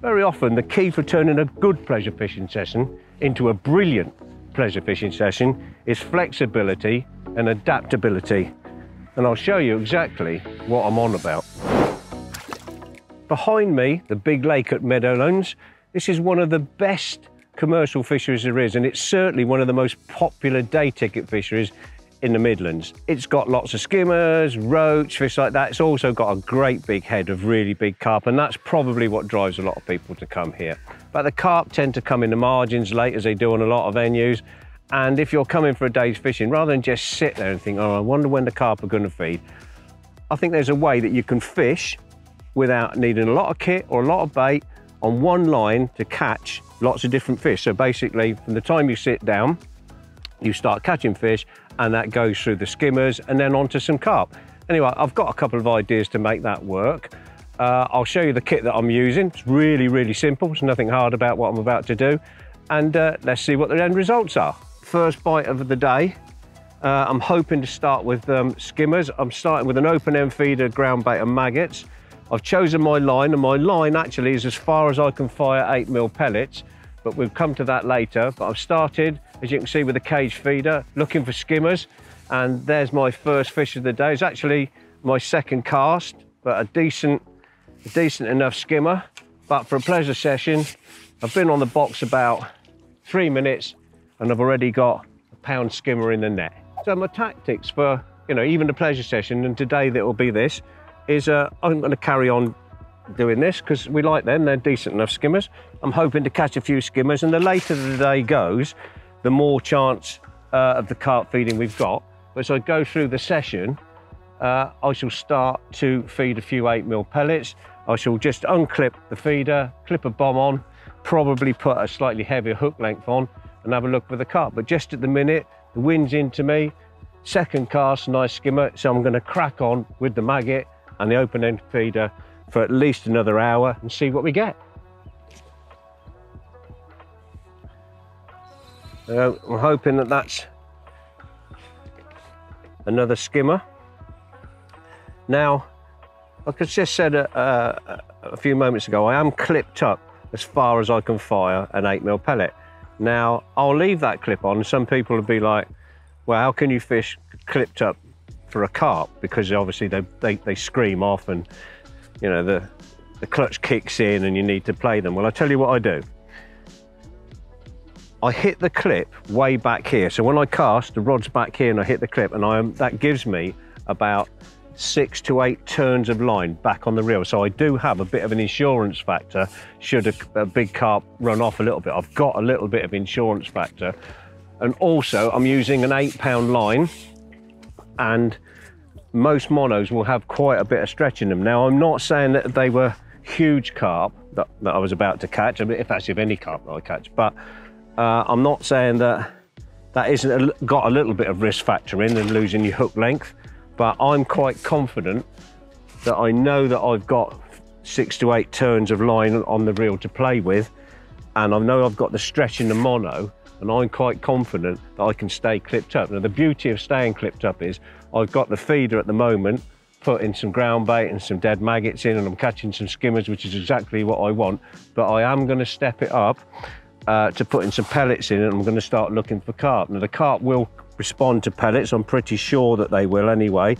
Very often, the key for turning a good pleasure fishing session into a brilliant pleasure fishing session is flexibility and adaptability. And I'll show you exactly what I'm on about. Behind me, the big lake at Meadowlands, this is one of the best commercial fisheries there is, and it's certainly one of the most popular day ticket fisheries in the Midlands. It's got lots of skimmers, roach, fish like that. It's also got a great big head of really big carp, and that's probably what drives a lot of people to come here. But the carp tend to come in the margins late, as they do on a lot of venues. And if you're coming for a day's fishing, rather than just sit there and think, oh, I wonder when the carp are going to feed, I think there's a way that you can fish without needing a lot of kit or a lot of bait on one line to catch lots of different fish. So basically, from the time you sit down, you start catching fish and that goes through the skimmers and then onto some carp. Anyway, I've got a couple of ideas to make that work. Uh, I'll show you the kit that I'm using. It's really, really simple. There's nothing hard about what I'm about to do. And uh, let's see what the end results are. First bite of the day. Uh, I'm hoping to start with um, skimmers. I'm starting with an open end feeder, ground bait and maggots. I've chosen my line and my line actually is as far as I can fire 8mm pellets, but we'll come to that later. But I've started, as you can see, with a cage feeder, looking for skimmers. And there's my first fish of the day. It's actually my second cast, but a decent, a decent enough skimmer. But for a pleasure session, I've been on the box about three minutes and I've already got a pound skimmer in the net. So my tactics for, you know, even the pleasure session, and today that will be this, is uh, I'm going to carry on doing this because we like them. They're decent enough skimmers. I'm hoping to catch a few skimmers, and the later the day goes, the more chance uh, of the carp feeding we've got. But as I go through the session, uh, I shall start to feed a few 8mm pellets. I shall just unclip the feeder, clip a bomb on, probably put a slightly heavier hook length on, and have a look with the carp. But just at the minute, the wind's into me, second cast, nice skimmer, so I'm going to crack on with the maggot and the open end feeder for at least another hour and see what we get. Uh, I'm hoping that that's another skimmer. Now, like I just said a, uh, a, uh, a, few moments ago, I am clipped up as far as I can fire an 8mm pellet. Now, I'll leave that clip on. Some people will be like, well, how can you fish clipped up for a carp because obviously they, they, they scream off and you know the, the clutch kicks in and you need to play them. Well, I tell you what I do. I hit the clip way back here. So when I cast, the rod's back here and I hit the clip and I am, that gives me about six to eight turns of line back on the reel. So I do have a bit of an insurance factor should a, a big carp run off a little bit. I've got a little bit of insurance factor. And also I'm using an eight pound line and most monos will have quite a bit of stretch in them. Now, I'm not saying that they were huge carp that, that I was about to catch, I mean, if that's if any carp that I catch, but uh, I'm not saying that that isn't a, got a little bit of risk factor in and losing your hook length, but I'm quite confident that I know that I've got six to eight turns of line on the reel to play with, and I know I've got the stretch in the mono, and I'm quite confident that I can stay clipped up. Now the beauty of staying clipped up is I've got the feeder at the moment, putting some ground bait and some dead maggots in and I'm catching some skimmers, which is exactly what I want. But I am gonna step it up uh, to putting some pellets in and I'm gonna start looking for carp. Now the carp will respond to pellets, I'm pretty sure that they will anyway.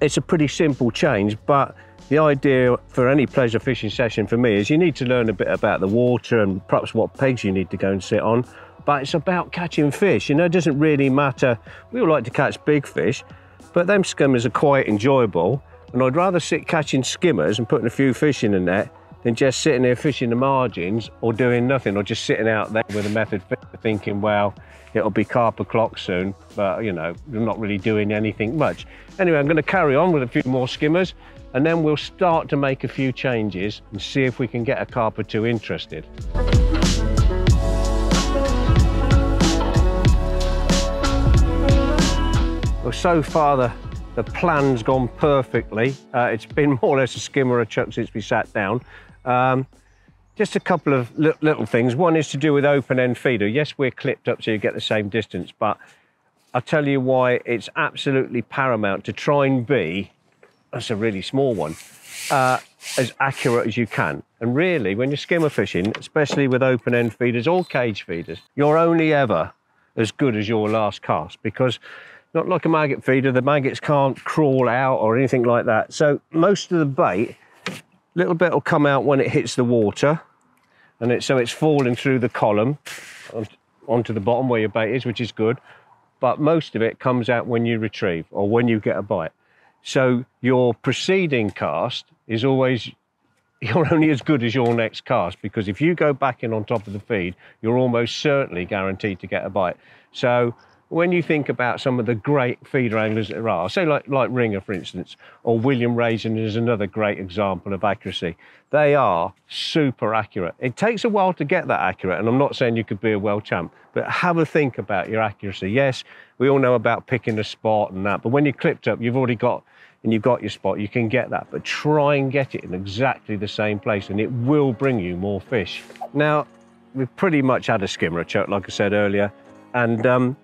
It's a pretty simple change, but the idea for any pleasure fishing session for me is you need to learn a bit about the water and perhaps what pegs you need to go and sit on but it's about catching fish. You know, it doesn't really matter. We all like to catch big fish, but them skimmers are quite enjoyable. And I'd rather sit catching skimmers and putting a few fish in the net than just sitting there fishing the margins or doing nothing or just sitting out there with a method thinking, well, it'll be carp o'clock soon, but you know, I'm not really doing anything much. Anyway, I'm going to carry on with a few more skimmers and then we'll start to make a few changes and see if we can get a carp or two interested. Well, so far the, the plan's gone perfectly. Uh, it's been more or less a skimmer a chuck since we sat down. Um, just a couple of li little things. One is to do with open end feeder. Yes, we're clipped up so you get the same distance, but I'll tell you why it's absolutely paramount to try and be, that's a really small one, uh, as accurate as you can. And really, when you're skimmer fishing, especially with open end feeders or cage feeders, you're only ever as good as your last cast because not like a maggot feeder, the maggots can't crawl out or anything like that. So most of the bait, little bit will come out when it hits the water and it, so it's falling through the column onto the bottom where your bait is, which is good. But most of it comes out when you retrieve or when you get a bite. So your preceding cast is always you're only as good as your next cast because if you go back in on top of the feed, you're almost certainly guaranteed to get a bite. So when you think about some of the great feeder anglers there are, say like, like Ringer, for instance, or William Raison is another great example of accuracy. They are super accurate. It takes a while to get that accurate, and I'm not saying you could be a world champ, but have a think about your accuracy. Yes, we all know about picking a spot and that, but when you're clipped up, you've already got and you've got your spot, you can get that, but try and get it in exactly the same place and it will bring you more fish. Now, we've pretty much had a skimmer, Chuck, like I said earlier, and um,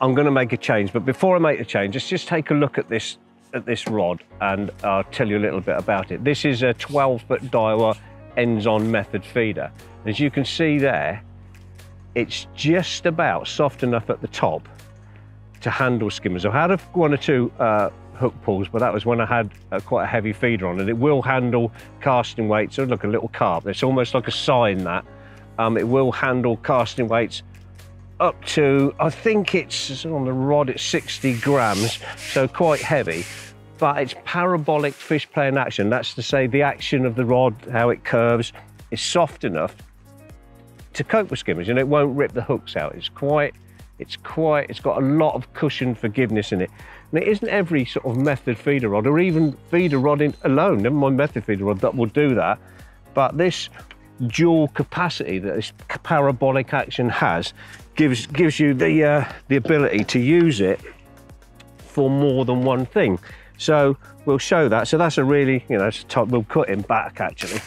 I'm going to make a change. But before I make the change, let's just take a look at this at this rod and I'll tell you a little bit about it. This is a 12 foot Daiwa N'zon method feeder. As you can see there, it's just about soft enough at the top to handle skimmers. I've had one or two uh, hook pulls, but that was when I had uh, quite a heavy feeder on it. It will handle casting weights. So look, a little carp. It's almost like a sign that um, it will handle casting weights up to, I think it's on the rod, it's 60 grams, so quite heavy. But it's parabolic fish playing action. That's to say the action of the rod, how it curves, is soft enough to cope with skimmers and it won't rip the hooks out. It's quite, it's quite, it's got a lot of cushion forgiveness in it. And it isn't every sort of method feeder rod or even feeder rod in, alone, never mind method feeder rod, that will do that. But this dual capacity that this parabolic action has gives gives you the uh, the ability to use it for more than one thing. So we'll show that. So that's a really, you know, we'll cut him back actually.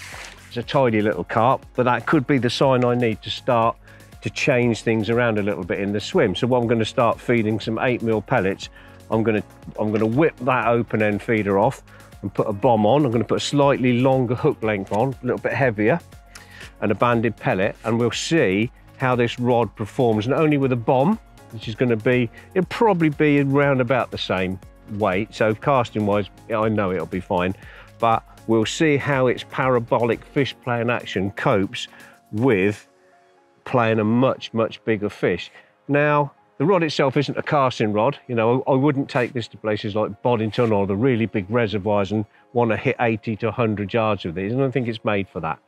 It's a tidy little carp, but that could be the sign I need to start to change things around a little bit in the swim. So what I'm going to start feeding some eight mil pellets. I'm to I'm going to whip that open end feeder off and put a bomb on. I'm going to put a slightly longer hook length on, a little bit heavier, and a banded pellet, and we'll see how this rod performs, not only with a bomb, which is going to be, it'll probably be around about the same weight. So casting wise, I know it'll be fine, but we'll see how its parabolic fish playing action copes with playing a much, much bigger fish. Now, the rod itself isn't a casting rod. You know, I wouldn't take this to places like Boddington or the really big reservoirs and want to hit 80 to 100 yards with it. I don't think it's made for that.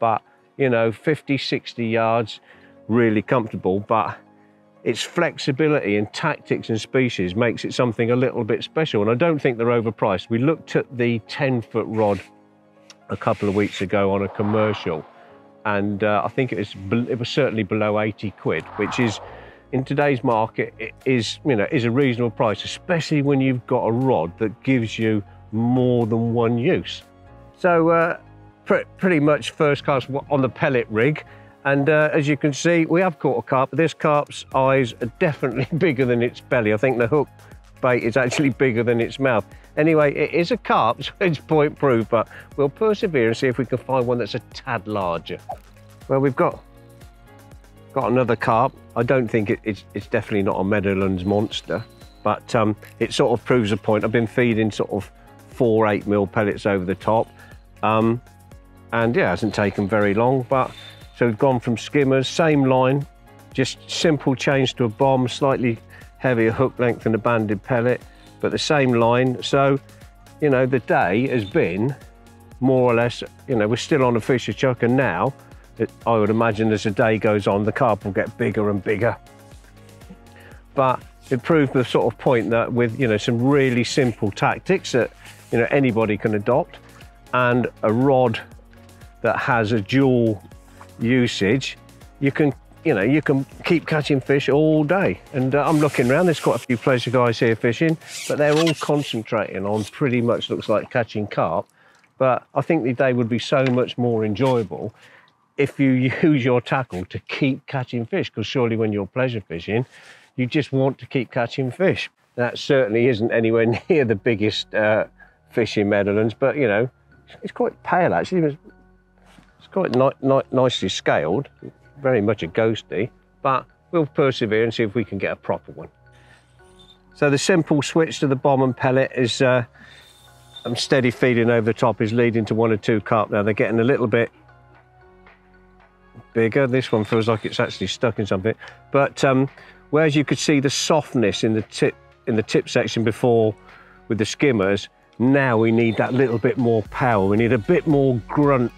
But, you know, 50, 60 yards, really comfortable, but its flexibility and tactics and species makes it something a little bit special. And I don't think they're overpriced. We looked at the 10 foot rod a couple of weeks ago on a commercial, and uh, I think it was, it was certainly below 80 quid, which is in today's market is, you know, is a reasonable price, especially when you've got a rod that gives you more than one use. So uh, pr pretty much first cast on the pellet rig. And uh, as you can see, we have caught a carp. This carp's eyes are definitely bigger than its belly. I think the hook bait is actually bigger than its mouth. Anyway, it is a carp, so it's point proof, but we'll persevere and see if we can find one that's a tad larger. Well, we've got got another carp. I don't think it, it's, it's definitely not a Meadowlands monster, but um, it sort of proves a point. I've been feeding sort of four eight mil pellets over the top. Um, and yeah, it hasn't taken very long, but so we've gone from skimmers, same line, just simple change to a bomb, slightly heavier hook length and a banded pellet, but the same line. So, you know, the day has been more or less, you know, we're still on a Fisher chuck and now, it, I would imagine as the day goes on, the carp will get bigger and bigger. But it proved the sort of point that with, you know, some really simple tactics that, you know, anybody can adopt and a rod that has a dual usage, you can you know, you can keep catching fish all day. And uh, I'm looking around, there's quite a few pleasure guys here fishing, but they're all concentrating on pretty much looks like catching carp. But I think the day would be so much more enjoyable if you use your tackle to keep catching fish, because surely when you're pleasure fishing, you just want to keep catching fish. That certainly isn't anywhere near the biggest uh, fish in Meadowlands, but you know, it's quite pale actually. It's quite ni ni nicely scaled, very much a ghosty, but we'll persevere and see if we can get a proper one. So the simple switch to the bomb and pellet is uh, I'm steady feeding over the top is leading to one or two carp now. They're getting a little bit bigger. This one feels like it's actually stuck in something. But um, whereas you could see the softness in the tip in the tip section before with the skimmers, now we need that little bit more power. We need a bit more grunt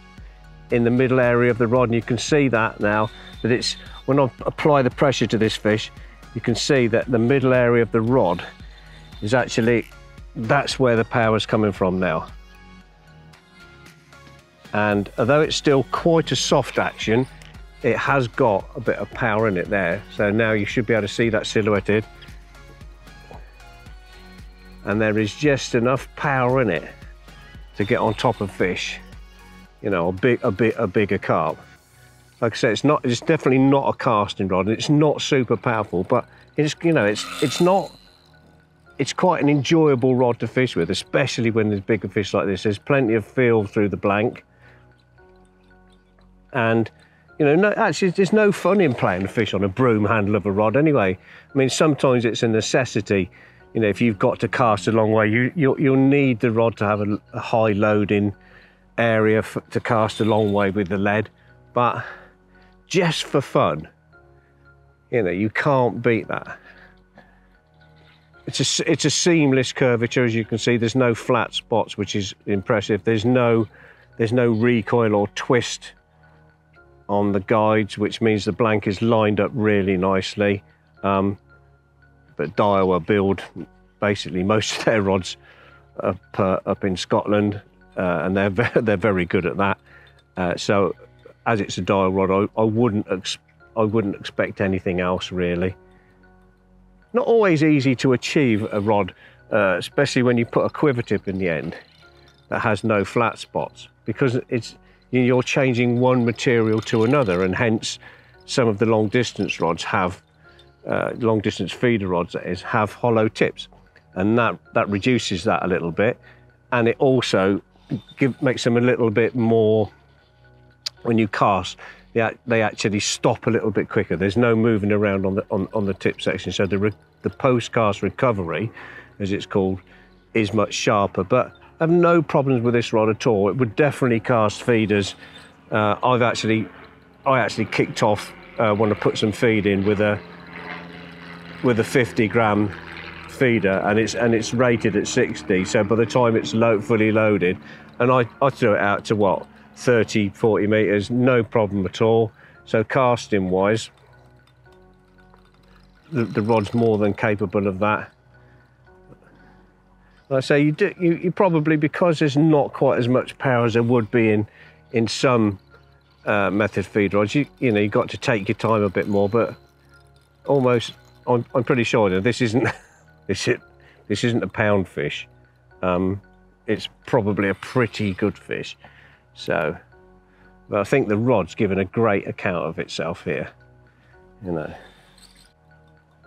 in the middle area of the rod. And you can see that now, that it's, when I apply the pressure to this fish, you can see that the middle area of the rod is actually, that's where the power is coming from now. And although it's still quite a soft action, it has got a bit of power in it there. So now you should be able to see that silhouetted. And there is just enough power in it to get on top of fish. You know, a big, a bit, a bigger carp. Like I said, it's not, it's definitely not a casting rod. It's not super powerful, but it's, you know, it's, it's not, it's quite an enjoyable rod to fish with, especially when there's bigger fish like this. There's plenty of feel through the blank. And you know, no, actually, there's no fun in playing fish on a broom handle of a rod anyway. I mean, sometimes it's a necessity. You know, if you've got to cast a long way, you, you'll, you'll need the rod to have a, a high loading area for, to cast a long way with the lead. But just for fun, you know, you can't beat that. It's a, it's a seamless curvature, as you can see. There's no flat spots, which is impressive. There's no, there's no recoil or twist on the guides, which means the blank is lined up really nicely. Um, but Daiwa build basically most of their rods up, uh, up in Scotland, uh, and they're they're very good at that. Uh, so, as it's a Daiwa rod, I, I wouldn't I wouldn't expect anything else really. Not always easy to achieve a rod, uh, especially when you put a quiver tip in the end that has no flat spots, because it's you're changing one material to another, and hence some of the long distance rods have uh, long distance feeder rods that is have hollow tips, and that that reduces that a little bit, and it also give, makes them a little bit more when you cast. They, they actually stop a little bit quicker. There's no moving around on the on, on the tip section, so the the post cast recovery, as it's called, is much sharper. But I have no problems with this rod at all. It would definitely cast feeders. Uh, I've actually, I actually kicked off uh, when I put some feed in with a with a 50 gram feeder, and it's and it's rated at 60. So by the time it's low, fully loaded, and I I threw it out to what 30, 40 meters, no problem at all. So casting wise, the, the rod's more than capable of that. Like I say, you, do, you, you probably, because there's not quite as much power as there would be in, in some uh, method feed rods, you, you know, you've got to take your time a bit more, but almost, I'm, I'm pretty sure that this isn't, this, is, this isn't a pound fish. Um, it's probably a pretty good fish. So, but I think the rod's given a great account of itself here, you know.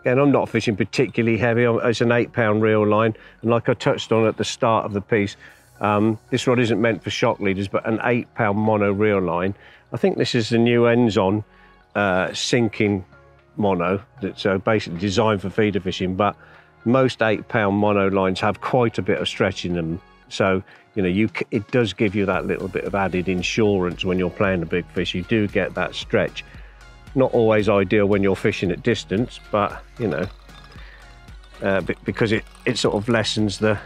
Again, I'm not fishing particularly heavy. It's an eight pound reel line. And like I touched on at the start of the piece, um, this rod isn't meant for shock leaders, but an eight pound mono reel line. I think this is the new N'zon uh, sinking mono that's uh, basically designed for feeder fishing, but most eight pound mono lines have quite a bit of stretch in them. So, you know, you it does give you that little bit of added insurance when you're playing a big fish. You do get that stretch. Not always ideal when you're fishing at distance, but you know, uh, because it, it sort of lessens the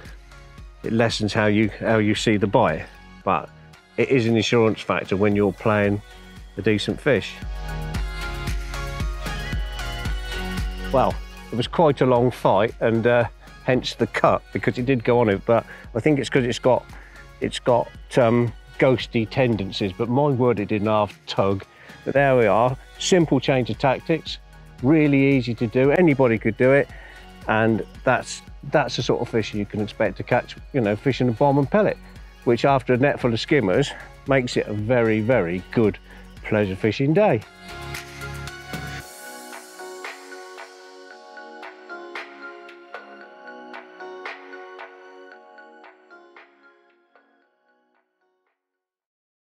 it lessens how you how you see the bite. But it is an insurance factor when you're playing a decent fish. Well, it was quite a long fight, and uh, hence the cut because it did go on it. But I think it's because it's got it's got um, ghosty tendencies. But my word, it didn't half tug. But there we are, simple change of tactics, really easy to do. Anybody could do it. And that's that's the sort of fish you can expect to catch, you know, fishing a bomb and pellet, which after a net full of skimmers makes it a very, very good pleasure fishing day.